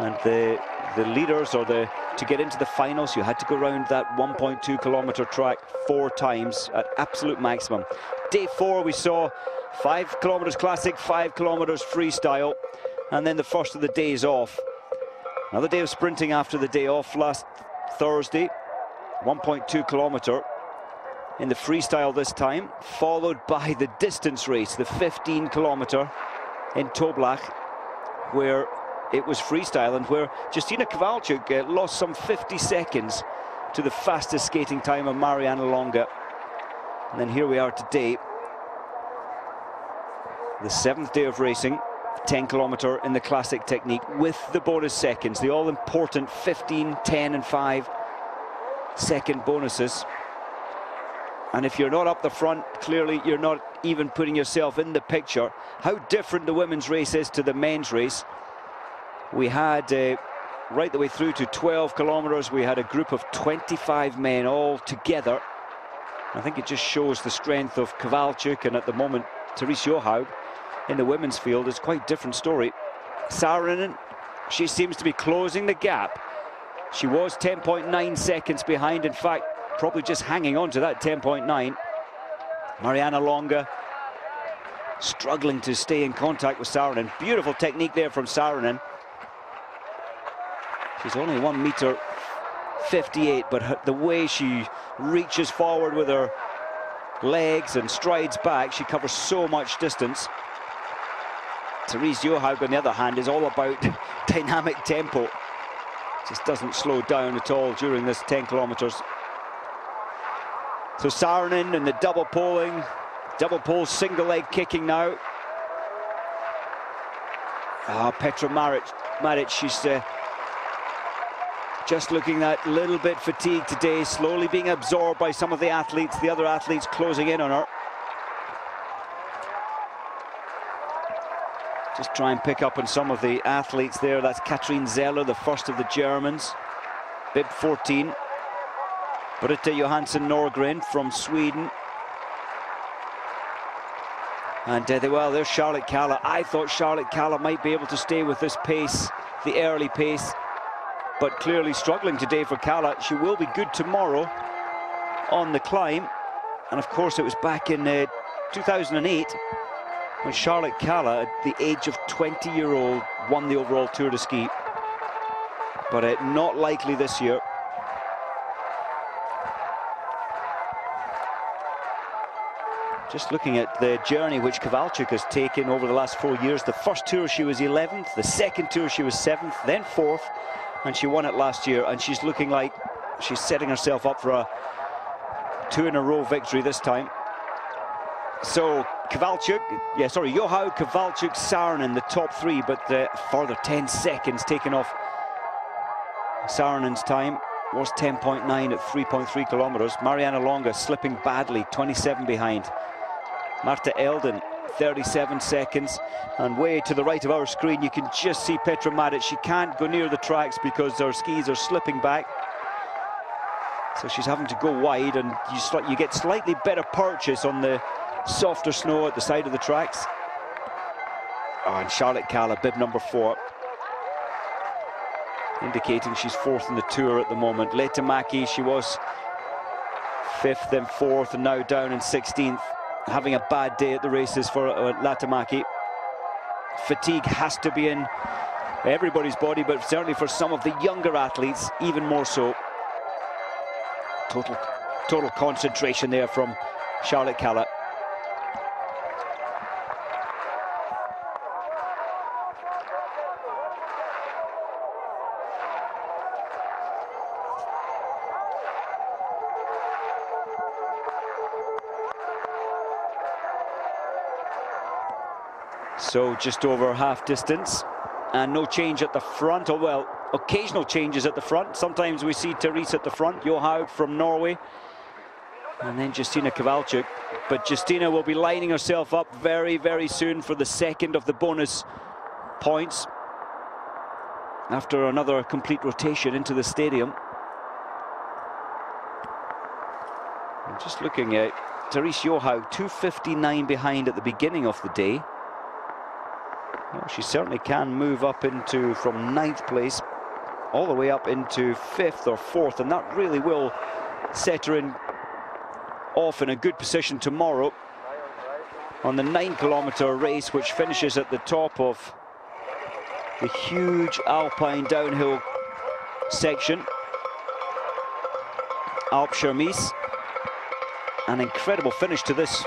And the the leaders or the to get into the finals, you had to go around that 1.2 kilometer track four times at absolute maximum. Day four, we saw five kilometers classic, five kilometers freestyle, and then the first of the days off. Another day of sprinting after the day off last Thursday, 1.2 kilometer in the freestyle this time, followed by the distance race, the 15 kilometer in Toblach, where it was freestyle and where Justyna Kowalczyk uh, lost some 50 seconds to the fastest skating time of Marianna Longa. And then here we are today, the seventh day of racing, 10 kilometer in the classic technique with the bonus seconds, the all-important 15, 10 and 5 second bonuses. And if you're not up the front, clearly you're not even putting yourself in the picture. How different the women's race is to the men's race. We had, uh, right the way through to 12 kilometres, we had a group of 25 men all together. I think it just shows the strength of Kowalczyk and at the moment Therese Johaug in the women's field is quite different story. Saarinen, she seems to be closing the gap. She was 10.9 seconds behind. In fact, probably just hanging on to that 10.9. Marianna Longa struggling to stay in contact with Saarinen. Beautiful technique there from Saarinen. She's only one meter 58, but her, the way she reaches forward with her legs and strides back, she covers so much distance. Therese Johaug, on the other hand, is all about dynamic tempo. Just doesn't slow down at all during this 10 kilometres. So Saarinen and the double poling, double pole, single leg kicking now. Ah, Petra Majdič, Majdič she's uh, just looking at that little bit fatigued today, slowly being absorbed by some of the athletes, the other athletes closing in on her. Just try and pick up on some of the athletes there. That's Katrin Zeller, the first of the Germans. Bib 14. Britta Johansson Norgren from Sweden. And uh, they, well, there's Charlotte Kalla. I thought Charlotte Kalla might be able to stay with this pace, the early pace but clearly struggling today for Kalla. She will be good tomorrow on the climb. And of course, it was back in uh, 2008 when Charlotte Kalla, at the age of 20-year-old, won the overall Tour de Ski. But uh, not likely this year. Just looking at the journey which Kowalczyk has taken over the last four years. The first tour she was 11th, the second tour she was 7th, then 4th, and she won it last year and she's looking like she's setting herself up for a two in a row victory this time so Kowalczyk, yeah, sorry, Johaug, Kowalczyk, Saarinen, the top three, but the further 10 seconds taken off Saarinen's time was 10.9 at 3.3 kilometers. Marianna Longa slipping badly, 27 behind. Marta Elden 37 seconds. And way to the right of our screen, you can just see Petra Majdič. She can't go near the tracks because her skis are slipping back. So she's having to go wide, and you, you get slightly better purchase on the softer snow at the side of the tracks. Oh, and Charlotte Kalla, bib number four, indicating she's fourth in the tour at the moment. Lehtomäki, she was fifth, then fourth, and now down in 16th having a bad day at the races for uh, Lehtomäki. Fatigue has to be in everybody's body, but certainly for some of the younger athletes, even more so. Total, total concentration there from Charlotte Kalla. So just over half distance and no change at the front. Oh, well, occasional changes at the front. Sometimes we see Therese at the front, Johaug from Norway, and then Justyna Kowalczyk. But Justyna will be lining herself up very, very soon for the second of the bonus points after another complete rotation into the stadium. I'm just looking at Therese Johaug, 2.59 behind at the beginning of the day. Well, she certainly can move up into from ninth place all the way up into fifth or fourth, and that really will set her in off in a good position tomorrow on the nine kilometer race, which finishes at the top of the huge alpine downhill section. Alpe Cermis. An incredible finish to this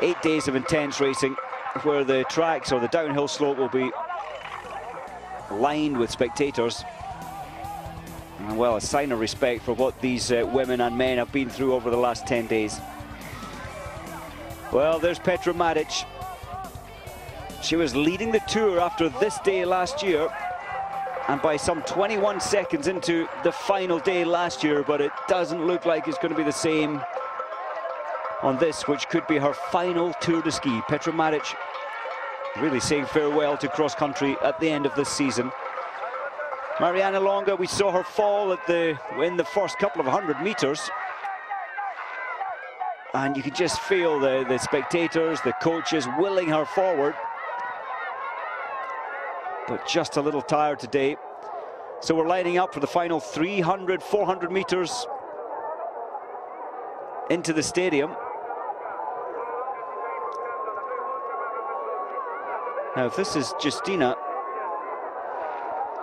eight days of intense racing where the tracks or the downhill slope will be lined with spectators. And well, a sign of respect for what these uh, women and men have been through over the last 10 days. Well, there's Petra Majdič. She was leading the tour after this day last year and by some 21 seconds into the final day last year, but it doesn't look like it's going to be the same on this, which could be her final Tour de Ski. Petra Majdič really saying farewell to cross-country at the end of this season. Marianna Longa, we saw her fall at the in the first couple of hundred meters. And you could just feel the, the spectators, the coaches willing her forward. But just a little tired today. So we're lining up for the final 300, 400 meters into the stadium. Now, if this is Justyna,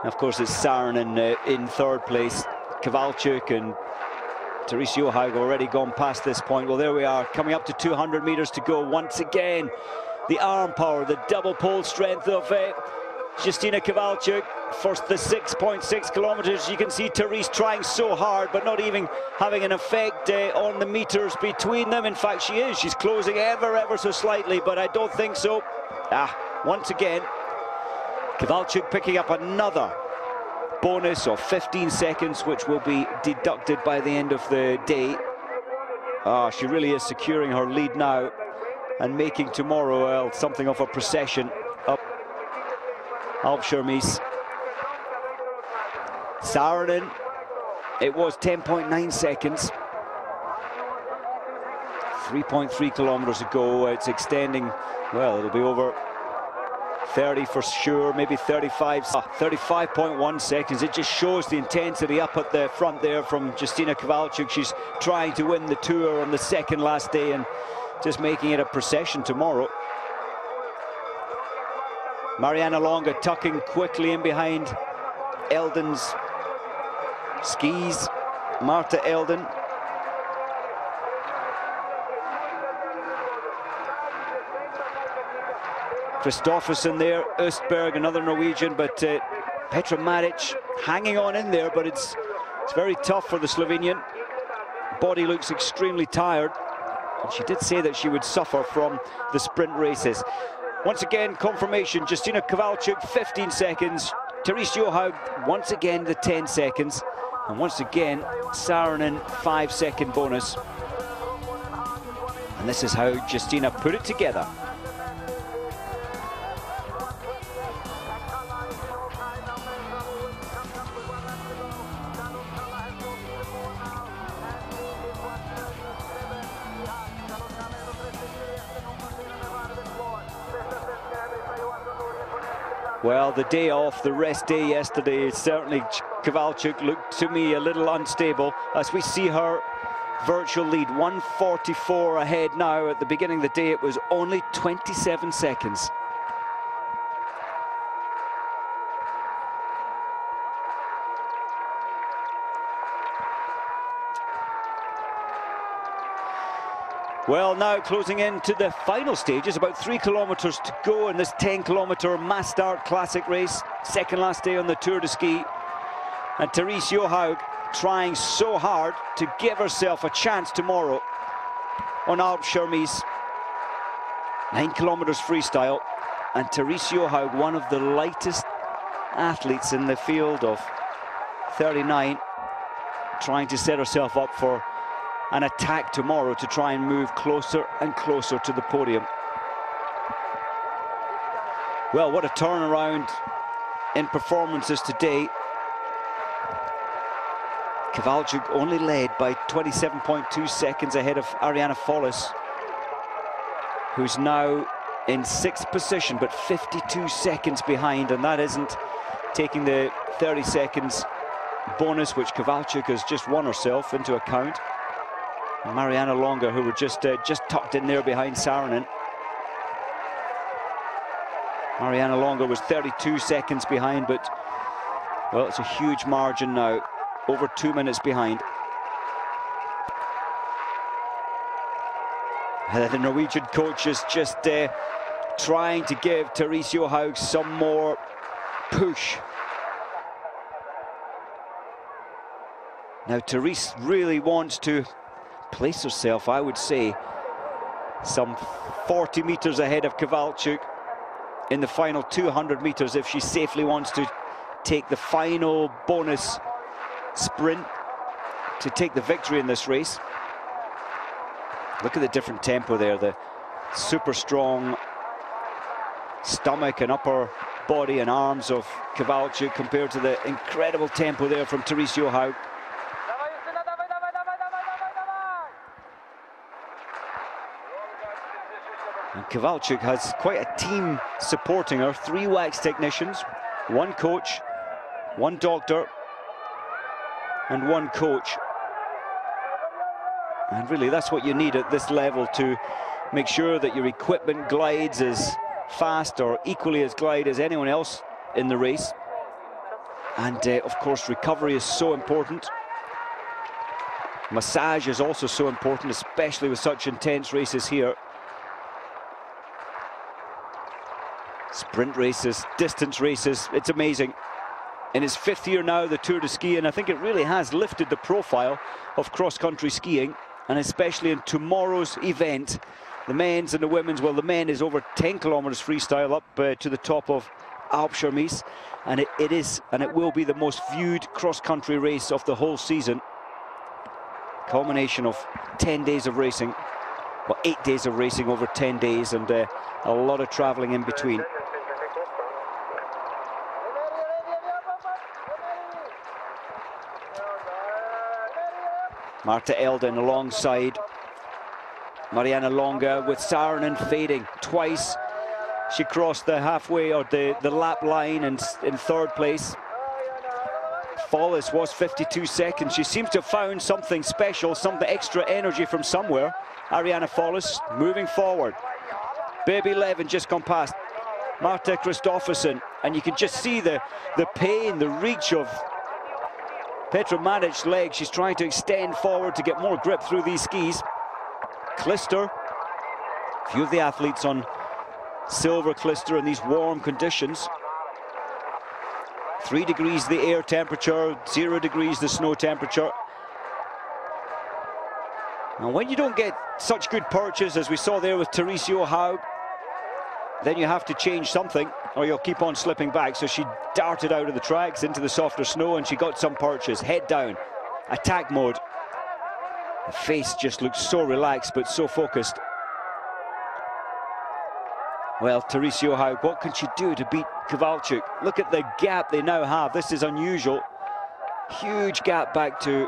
of course, it's Saarinen uh, in third place. Kowalczyk and Therese Johaug already gone past this point. Well, there we are, coming up to 200 metres to go once again. The arm power, the double pole strength of uh, Justyna Kowalczyk. First, the 6.6 kilometres. You can see Therese trying so hard, but not even having an effect uh, on the meters between them. In fact, she is. She's closing ever, ever so slightly, but I don't think so. Ah, once again. Kowalczyk picking up another bonus of 15 seconds, which will be deducted by the end of the day. Ah, she really is securing her lead now and making tomorrow uh, something of a procession up Cermis. Saarinen, it was 10.9 seconds. 3.3 kilometers ago, it's extending, well, it'll be over 30 for sure, maybe 35, ah, 35.1 seconds. It just shows the intensity up at the front there from Justyna Kowalczyk. She's trying to win the tour on the second last day and just making it a procession tomorrow. Marianna Longa tucking quickly in behind Elden's skis. Marta Elden Kristoffersen there, Östberg, another Norwegian, but uh, Petra Majdič hanging on in there, but it's, it's very tough for the Slovenian. Body looks extremely tired. And she did say that she would suffer from the sprint races. Once again, confirmation, Justyna Kowalczyk, 15 seconds. Therese Johaug, once again, the 10 seconds. And once again, Saarinen, five second bonus. And this is how Justyna put it together. Well, the day off, the rest day yesterday, certainly Kowalczyk looked to me a little unstable as we see her virtual lead, 144 ahead now. At the beginning of the day, it was only 27 seconds. Well, now closing into the final stages, about three kilometres to go in this 10 kilometre mass start classic race. Second last day on the Tour de Ski. And Therese Johaug trying so hard to give herself a chance tomorrow on Alp Cermis. Nine kilometres freestyle. And Therese Johaug, one of the lightest athletes in the field of 39, trying to set herself up for an attack tomorrow to try and move closer and closer to the podium. Well, what a turnaround in performances today. Kowalczyk only led by 27.2 seconds ahead of Arianna Follis, who's now in sixth position, but 52 seconds behind, and that isn't taking the 30 seconds bonus, which Kowalczyk has just won herself into account. Marianna Longa, who were just uh, just tucked in there behind Saarinen. Marianna Longa was 32 seconds behind, but, well, it's a huge margin now, over two minutes behind. And the Norwegian coach is just uh, trying to give Therese Johaug some more push. Now, Therese really wants to place herself, I would say, some 40 metres ahead of Kowalczyk in the final 200 metres if she safely wants to take the final bonus sprint to take the victory in this race. Look at the different tempo there, the super strong stomach and upper body and arms of Kowalczyk compared to the incredible tempo there from Therese Johaug. Kowalczyk has quite a team supporting her. Three wax technicians, one coach, one doctor, and one coach. And really, that's what you need at this level to make sure that your equipment glides as fast or equally as glide as anyone else in the race. And, uh, of course, recovery is so important. Massage is also so important, especially with such intense races here. Sprint races, distance races, it's amazing. In his fifth year now, the Tour de Ski, and I think it really has lifted the profile of cross-country skiing, and especially in tomorrow's event, the men's and the women's, well, the men is over 10 kilometres freestyle up uh, to the top of Alpes and it, it is, and it will be the most viewed cross-country race of the whole season. Culmination of 10 days of racing, well, eight days of racing over 10 days, and uh, a lot of travelling in between. Marta Elden alongside Marianna Longa with Saarinen fading twice. She crossed the halfway or the, the lap line and in third place. Follis was 52 seconds. She seems to have found something special, something extra energy from somewhere. Arianna Follis moving forward. Baby Levin just gone past. Marta Kristoffersen. And you can just see the, the pain, the reach of Petra Majdič's leg. She's trying to extend forward to get more grip through these skis. Klister, a few of the athletes on silver klister in these warm conditions. Three degrees the air temperature, zero degrees the snow temperature. And when you don't get such good perches as we saw there with Therese Johaug, then you have to change something or you'll keep on slipping back. So she darted out of the tracks into the softer snow and she got some perches, head down, attack mode. The face just looks so relaxed but so focused. Well, Therese Johaug, what can she do to beat Kowalczyk? Look at the gap they now have. This is unusual. Huge gap back to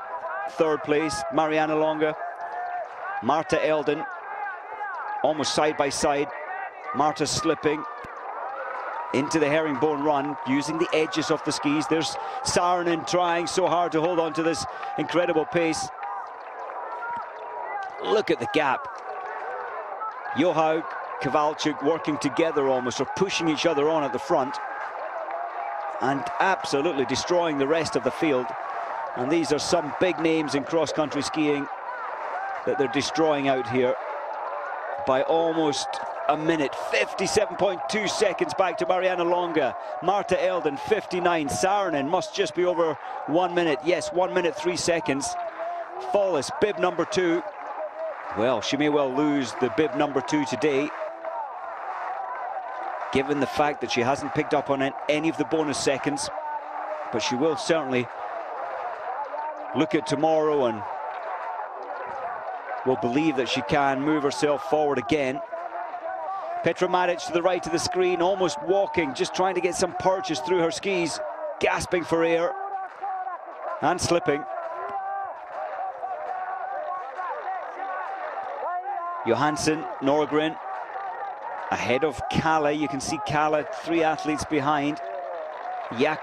third place. Marianna Longa, Marta Elden, almost side by side. Marta slipping into the herringbone run using the edges of the skis. There's Saarinen trying so hard to hold on to this incredible pace. Look at the gap. Johaug, Kowalczyk working together almost, or pushing each other on at the front and absolutely destroying the rest of the field. And these are some big names in cross-country skiing that they're destroying out here by almost a minute. 57.2 seconds back to Marianna Longa. Marta Elden, 59. Saarinen must just be over one minute. Yes, one minute, three seconds. Follis, bib number two. Well, she may well lose the bib number two today, given the fact that she hasn't picked up on any of the bonus seconds. But she will certainly look at tomorrow and will believe that she can move herself forward again. Petra Majdič to the right of the screen, almost walking, just trying to get some purchase through her skis, gasping for air and slipping. Johansson, Norgren, ahead of Kalla. You can see Kalla, three athletes behind. Yak